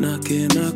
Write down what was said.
na ke na